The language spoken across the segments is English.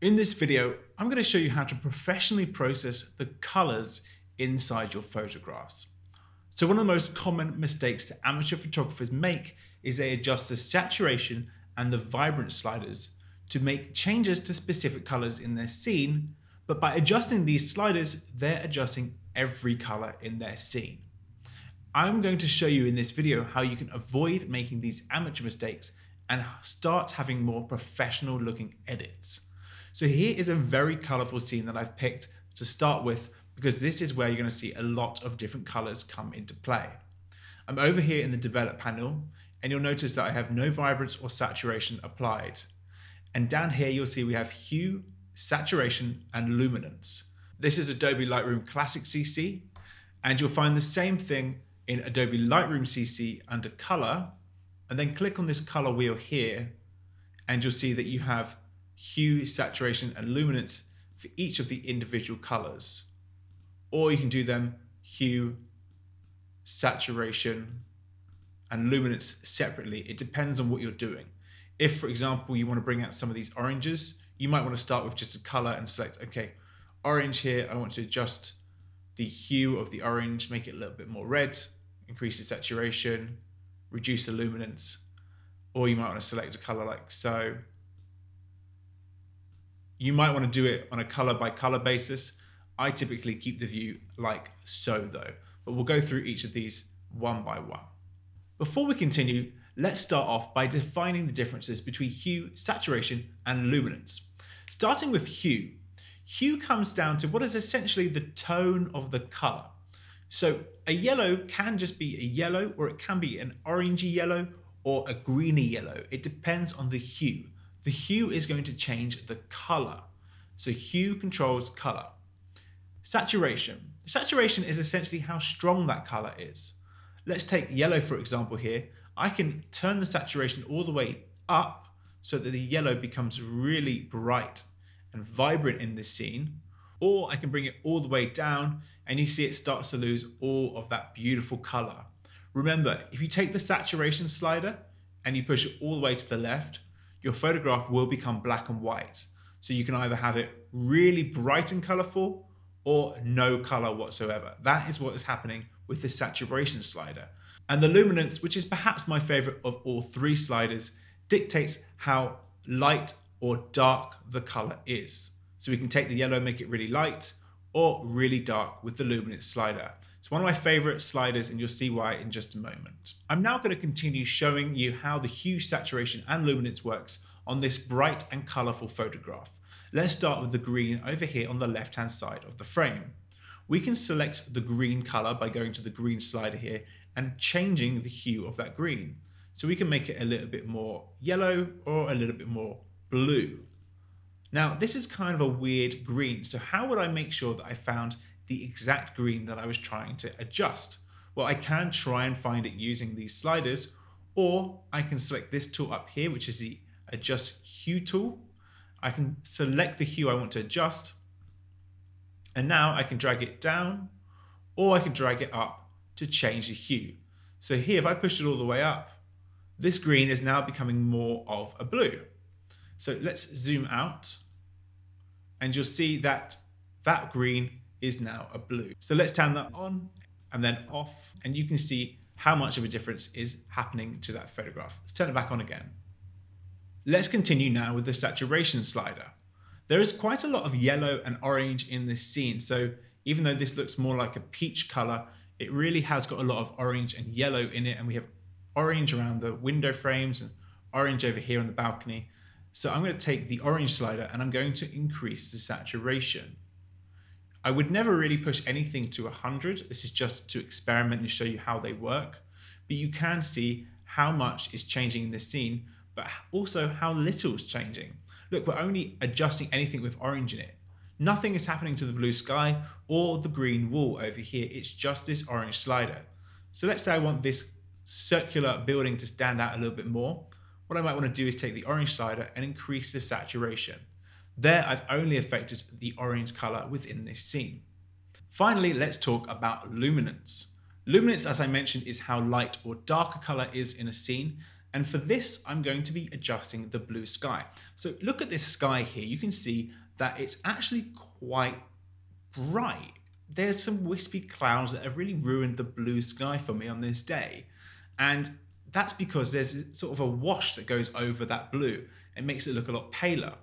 In this video, I'm going to show you how to professionally process the colors inside your photographs. So one of the most common mistakes that amateur photographers make is they adjust the saturation and the vibrance sliders to make changes to specific colors in their scene, but by adjusting these sliders, they're adjusting every color in their scene. I'm going to show you in this video how you can avoid making these amateur mistakes and start having more professional looking edits. So here is a very colorful scene that I've picked to start with because this is where you're going to see a lot of different colors come into play. I'm over here in the develop panel and you'll notice that I have no vibrance or saturation applied. And down here you'll see we have hue, saturation and luminance. This is Adobe Lightroom Classic CC and you'll find the same thing in Adobe Lightroom CC under color and then click on this color wheel here and you'll see that you have hue, saturation and luminance for each of the individual colors. Or you can do them hue, saturation and luminance separately. It depends on what you're doing. If, for example, you want to bring out some of these oranges, you might want to start with just a color and select, okay, orange here, I want to adjust the hue of the orange, make it a little bit more red, increase the saturation, reduce the luminance, or you might want to select a color like so. You might want to do it on a color by color basis. I typically keep the view like so though, but we'll go through each of these one by one. Before we continue, let's start off by defining the differences between hue, saturation, and luminance. Starting with hue, hue comes down to what is essentially the tone of the color. So a yellow can just be a yellow or it can be an orangey yellow or a greeny yellow. It depends on the hue. The hue is going to change the color. So hue controls color. Saturation. Saturation is essentially how strong that color is. Let's take yellow for example here. I can turn the saturation all the way up so that the yellow becomes really bright and vibrant in this scene or I can bring it all the way down and you see it starts to lose all of that beautiful color. Remember, if you take the saturation slider and you push it all the way to the left, your photograph will become black and white. So you can either have it really bright and colorful or no color whatsoever. That is what is happening with the saturation slider. And the luminance, which is perhaps my favorite of all three sliders, dictates how light or dark the color is. So we can take the yellow, and make it really light or really dark with the luminance slider. It's one of my favorite sliders and you'll see why in just a moment. I'm now going to continue showing you how the hue, saturation and luminance works on this bright and colorful photograph. Let's start with the green over here on the left hand side of the frame. We can select the green color by going to the green slider here and changing the hue of that green. So we can make it a little bit more yellow or a little bit more blue. Now, this is kind of a weird green, so how would I make sure that I found the exact green that I was trying to adjust? Well, I can try and find it using these sliders, or I can select this tool up here, which is the Adjust Hue tool. I can select the hue I want to adjust, and now I can drag it down, or I can drag it up to change the hue. So here, if I push it all the way up, this green is now becoming more of a blue. So let's zoom out and you'll see that that green is now a blue. So let's turn that on and then off and you can see how much of a difference is happening to that photograph. Let's turn it back on again. Let's continue now with the saturation slider. There is quite a lot of yellow and orange in this scene. So even though this looks more like a peach color, it really has got a lot of orange and yellow in it. And we have orange around the window frames and orange over here on the balcony. So I'm going to take the orange slider and I'm going to increase the saturation. I would never really push anything to 100. This is just to experiment and show you how they work. But you can see how much is changing in this scene, but also how little is changing. Look, we're only adjusting anything with orange in it. Nothing is happening to the blue sky or the green wall over here. It's just this orange slider. So let's say I want this circular building to stand out a little bit more what I might want to do is take the orange slider and increase the saturation. There, I've only affected the orange color within this scene. Finally, let's talk about luminance. Luminance, as I mentioned, is how light or dark a color is in a scene. And for this, I'm going to be adjusting the blue sky. So look at this sky here. You can see that it's actually quite bright. There's some wispy clouds that have really ruined the blue sky for me on this day. And that's because there's sort of a wash that goes over that blue. It makes it look a lot paler.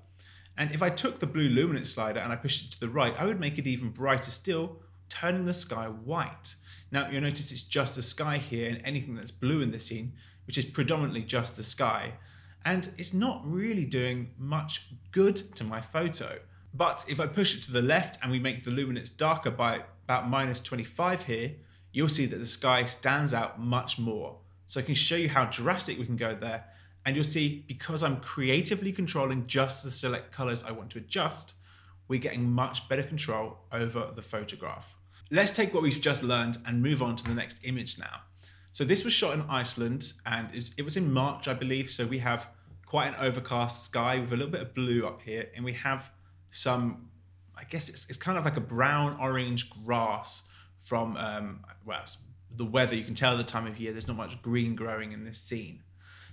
And if I took the blue luminance slider and I pushed it to the right, I would make it even brighter still, turning the sky white. Now you'll notice it's just the sky here and anything that's blue in the scene, which is predominantly just the sky. And it's not really doing much good to my photo. But if I push it to the left and we make the luminance darker by about minus 25 here, you'll see that the sky stands out much more. So I can show you how drastic we can go there. And you'll see because I'm creatively controlling just the select colors I want to adjust, we're getting much better control over the photograph. Let's take what we've just learned and move on to the next image now. So this was shot in Iceland and it was in March, I believe. So we have quite an overcast sky with a little bit of blue up here and we have some, I guess it's, it's kind of like a brown orange grass from, um, well, the weather. You can tell the time of year, there's not much green growing in this scene.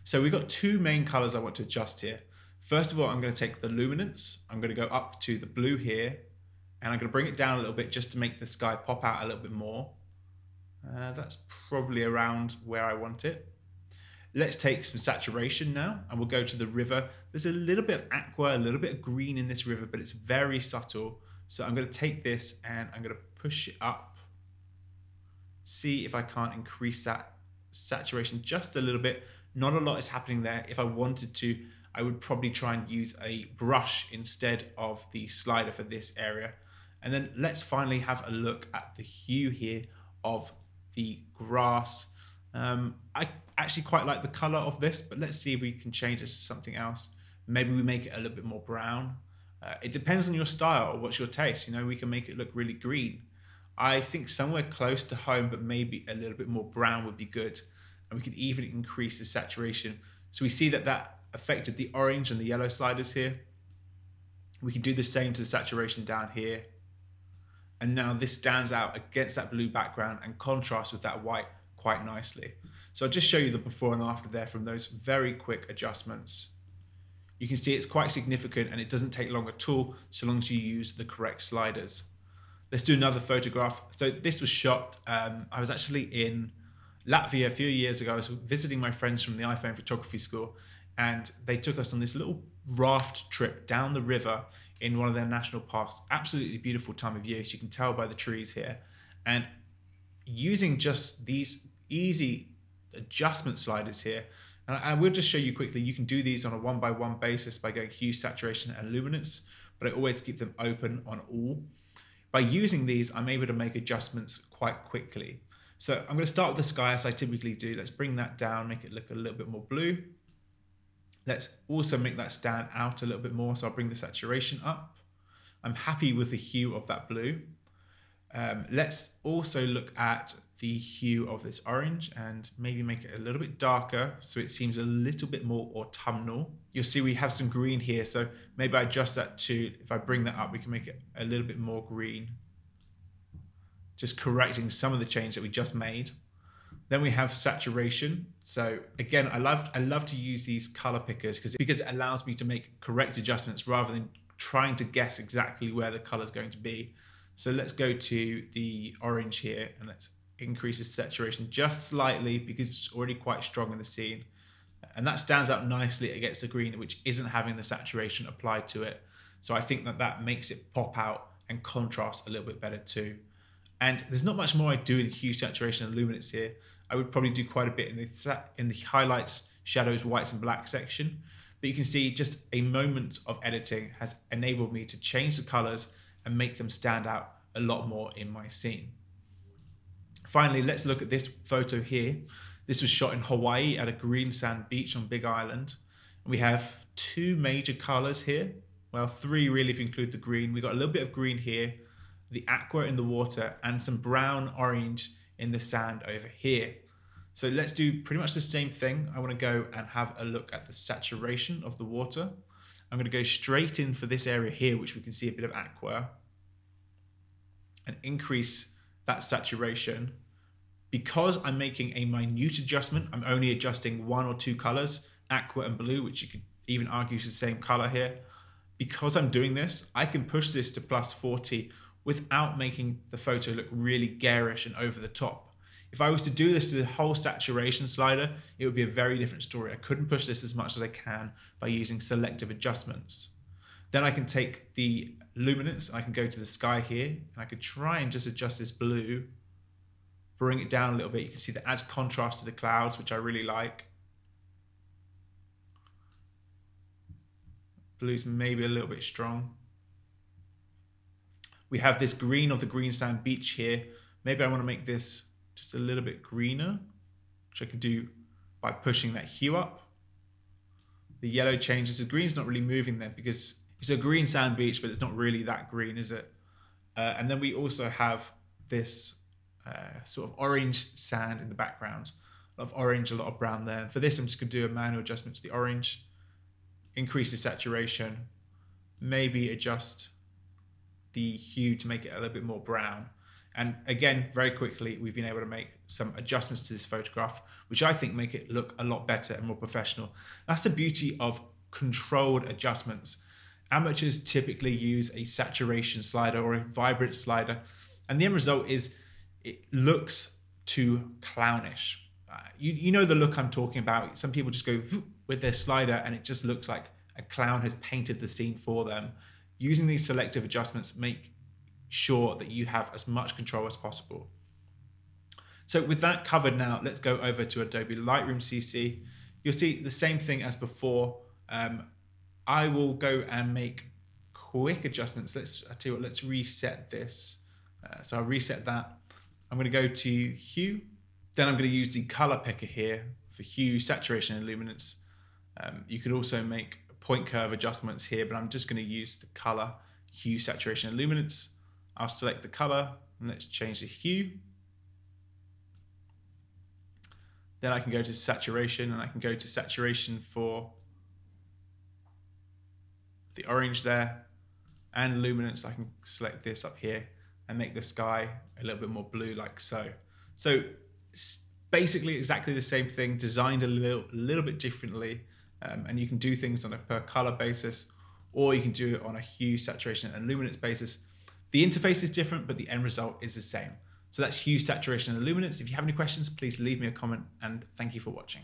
So we've got two main colors I want to adjust here. First of all, I'm going to take the luminance. I'm going to go up to the blue here and I'm going to bring it down a little bit just to make the sky pop out a little bit more. Uh, that's probably around where I want it. Let's take some saturation now and we'll go to the river. There's a little bit of aqua, a little bit of green in this river, but it's very subtle. So I'm going to take this and I'm going to push it up. See if I can't increase that saturation just a little bit. Not a lot is happening there. If I wanted to, I would probably try and use a brush instead of the slider for this area. And then let's finally have a look at the hue here of the grass. Um, I actually quite like the color of this, but let's see if we can change this to something else. Maybe we make it a little bit more brown. Uh, it depends on your style, or what's your taste. You know, we can make it look really green. I think somewhere close to home, but maybe a little bit more brown would be good. And we could even increase the saturation. So we see that that affected the orange and the yellow sliders here. We can do the same to the saturation down here. And now this stands out against that blue background and contrasts with that white quite nicely. So I'll just show you the before and after there from those very quick adjustments. You can see it's quite significant and it doesn't take long at all so long as you use the correct sliders. Let's do another photograph. So this was shot, um, I was actually in Latvia a few years ago. I was visiting my friends from the iPhone photography school and they took us on this little raft trip down the river in one of their national parks. Absolutely beautiful time of year, as you can tell by the trees here. And using just these easy adjustment sliders here, and I will just show you quickly, you can do these on a one by one basis by going hue, saturation, and luminance, but I always keep them open on all. By using these, I'm able to make adjustments quite quickly. So I'm going to start with the sky as I typically do. Let's bring that down, make it look a little bit more blue. Let's also make that stand out a little bit more. So I'll bring the saturation up. I'm happy with the hue of that blue. Um, let's also look at the hue of this orange and maybe make it a little bit darker so it seems a little bit more autumnal. You'll see we have some green here, so maybe I adjust that to, if I bring that up, we can make it a little bit more green. Just correcting some of the change that we just made. Then we have saturation. So again, I love I love to use these color pickers because because it allows me to make correct adjustments rather than trying to guess exactly where the color is going to be. So let's go to the orange here and let's increase the saturation just slightly because it's already quite strong in the scene. And that stands out nicely against the green, which isn't having the saturation applied to it. So I think that that makes it pop out and contrast a little bit better too. And there's not much more I do in hue, saturation, and luminance here. I would probably do quite a bit in the in the highlights, shadows, whites, and black section. But you can see just a moment of editing has enabled me to change the colors and make them stand out a lot more in my scene. Finally, let's look at this photo here. This was shot in Hawaii at a green sand beach on Big Island. We have two major colors here. Well, three really if you include the green. We got a little bit of green here, the aqua in the water, and some brown orange in the sand over here. So let's do pretty much the same thing. I want to go and have a look at the saturation of the water. I'm going to go straight in for this area here, which we can see a bit of aqua, and increase that saturation. Because I'm making a minute adjustment, I'm only adjusting one or two colors, aqua and blue, which you could even argue is the same color here. Because I'm doing this, I can push this to plus 40 without making the photo look really garish and over the top. If I was to do this to the whole saturation slider, it would be a very different story. I couldn't push this as much as I can by using selective adjustments. Then I can take the luminance, I can go to the sky here, and I could try and just adjust this blue, bring it down a little bit. You can see that adds contrast to the clouds, which I really like. Blue's maybe a little bit strong. We have this green of the green sand beach here. Maybe I want to make this just a little bit greener, which I could do by pushing that hue up. The yellow changes. The green's not really moving there because it's a green sand beach, but it's not really that green, is it? Uh, and then we also have this uh, sort of orange sand in the background. A lot of orange, a lot of brown there. And for this, I'm just going to do a manual adjustment to the orange, increase the saturation, maybe adjust the hue to make it a little bit more brown. And again, very quickly, we've been able to make some adjustments to this photograph, which I think make it look a lot better and more professional. That's the beauty of controlled adjustments. Amateurs typically use a saturation slider or a vibrant slider, and the end result is it looks too clownish. Uh, you, you know the look I'm talking about. Some people just go with their slider and it just looks like a clown has painted the scene for them. Using these selective adjustments make sure that you have as much control as possible. So with that covered now, let's go over to Adobe Lightroom CC. You'll see the same thing as before. Um, I will go and make quick adjustments. Let's I tell you what, let's reset this. Uh, so I'll reset that. I'm going to go to hue. Then I'm going to use the color picker here for hue, saturation, and luminance. Um, you could also make point curve adjustments here, but I'm just going to use the color, hue, saturation, and luminance. I'll select the color and let's change the hue. Then I can go to saturation and I can go to saturation for the orange there and luminance. I can select this up here and make the sky a little bit more blue like so. So basically exactly the same thing, designed a little, little bit differently. Um, and you can do things on a per color basis, or you can do it on a hue, saturation, and luminance basis. The interface is different, but the end result is the same. So that's hue, saturation, and luminance. If you have any questions, please leave me a comment and thank you for watching.